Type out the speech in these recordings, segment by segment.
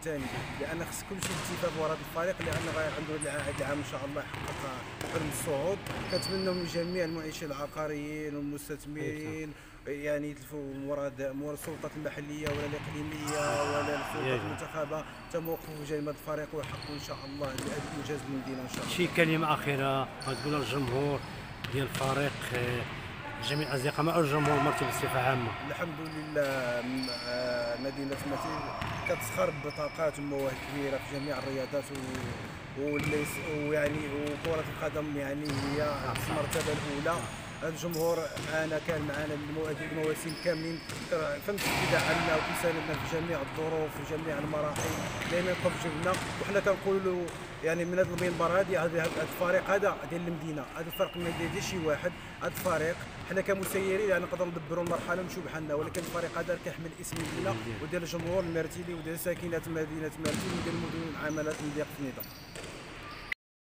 الثاني لأن خص كل شيء اتفاق وراء الفريق لأن غير عنده هذا العام إن شاء الله يحقق حلم الصعود كنتمنى من جميع المعيشين العقاريين والمستثمرين يعني يتلفوا مراد مور السلطات المحلية ولا الإقليمية ولا السلطات المنتخبة. تم وقفوا جانب الفريق ويحققوا إن شاء الله هذا الانجاز للمدينه إن شاء الله. شي كلمة أخيرة غتقولها للجمهور ديال الفريق آه، جميع الأصدقاء مع الجمهور مرتب بصفة عامة. الحمد لله م- مدينة مثيل كتسخر بطاقات ومواهب كبيرة في جميع الرياضات و- واللي س- ويعني وكرة القدم يعني هي في المرتبة الأولى. الجمهور معنا كان معنا المو- المواسم كاملين آه، فهمت كيدعمنا وكيساندنا في جميع الظروف في جميع المراحل دائما يقف جنبنا وحنا كنقولوا يعني من هذا المنبر هذه هذا الفريق هذا ديال المدينة هذا الفريق ما ديال شي واحد هذا الفريق حنا كمسيرين يعني نقدروا ندبروا المرحله ونمشيو بحالنا ولكن الفريق هذا كيحمل اسم المدينة وديال الجمهور المرتيلي وديال ساكنه مدينه مرتيل وديال المدن والعملات من ضيق النظام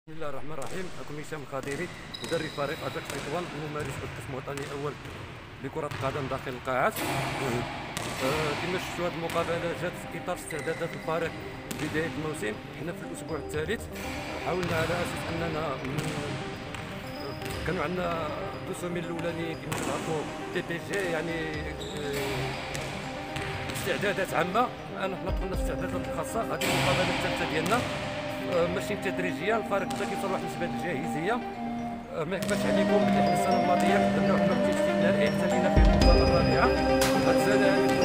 بسم الله الرحمن الرحيم. أكون هشام الخضيري مدرب فريق أجاكس تطوان وممارس القسم الوطني الأول لكرة القدم داخل القاعات. آه، كما شفتوا هذه المقابلة جات في إطار استعدادات الفريق بداية الموسم. حنا في الأسبوع الثالث حاولنا على أساس أننا م- كانوا عندنا deux semaines الأولانيين كما تعرفوا PPG يعني آه، استعدادات عامة. الآن حنا دخلنا في استعدادات الخاصة. هذه المقابلة الثالثة ديالنا. ماشي تدريجيا الفريق بدأ كيوصل واحد النسبة الجاهزيه آه، ما يخفاش عليكم حنا السنة الماضية قدمنا واحد التجديد نهائي احتلينا في المباراة الرابعة. السنة هذه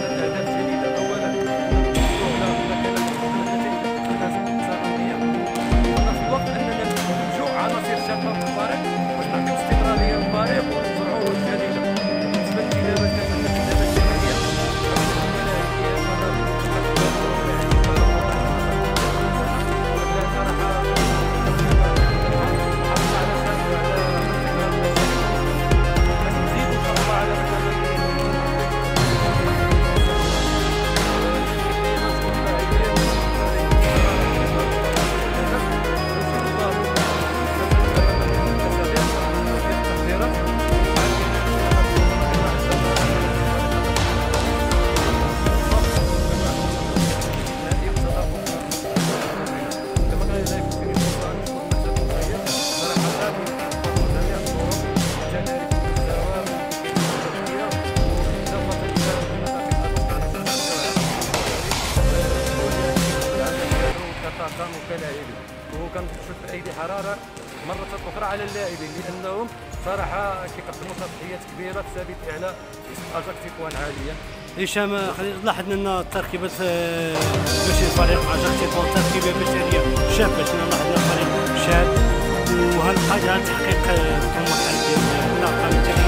كنشوف بايدي حرارة مرة أخرى على اللاعبين لانهم صراحة كيقدموا تضحيات سبيل اعلاء اسم اجاكس تطوان عاليا هشام خلينا لاحظنا ان التركيبة آه، ماشي الفريق اجاكس تطوان تركيبة بشرية شابه شنو لاحظنا الفريق شاب. وهل حاجة على تحقيق الطموحات ديالو